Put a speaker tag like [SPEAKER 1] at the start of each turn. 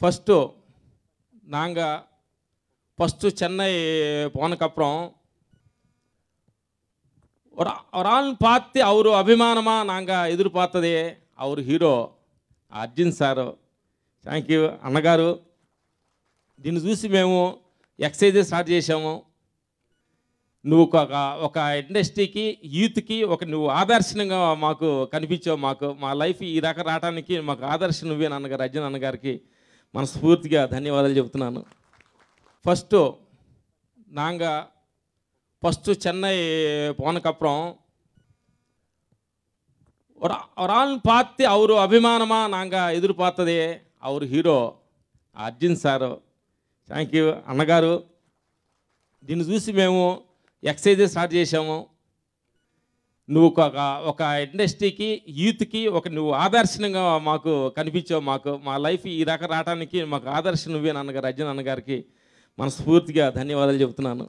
[SPEAKER 1] First நாங்கள் first Chennai போனக்கப்புறம் ஒரு ஒரு ஆள் பார்த்து அவர் அபிமானமாக நாங்கள் எதிர்பார்த்ததே அவர் hero Arjun sir. Thank you అన్నగారు. దీన్ని చూసి మేము ఎక్సైజ్ స్టార్ట్ చేసాము నువ్వు ఒక ఒక ఇండస్ట్రీకి యూత్కి ఒక నువ్వు ఆదర్శనంగా మాకు కనిపించావు మాకు. మా లైఫ్ ఈ దాకా రావడానికి మాకు ఆదర్శం నువ్వే నాన్నగారు అర్జున్ అన్నగారికి. మనస్ఫూర్తిగా ధన్యవాదాలు చెబుతున్నాను. ఫస్ట్ నాంగ ఫస్ట్ చెన్నై పోనకప్పురం ஒரு పాతి ஆள் అభిమానమా నాంగ ఎదురు நாங்கள் எதிர்பார்த்ததே hero Arjun sir. Thank you అన్నగారు దీన్ని చూసి మేము ఎక్సైజ్ స్టార్ట్ చేసాము నువ్వు ఒక ఒక ఇండస్ట్రీకి యూత్కి ఒక నువ్వు ఆదర్శనంగా మాకు కనిపించావు. మాకు మా లైఫ్ ఈ రకం రావడానికి మాకు ఆదర్శం నువ్వే నాన్నగారు అర్జున్ అన్నగారికి మనస్ఫూర్తిగా ధన్యవాదాలు చెబుతున్నాను.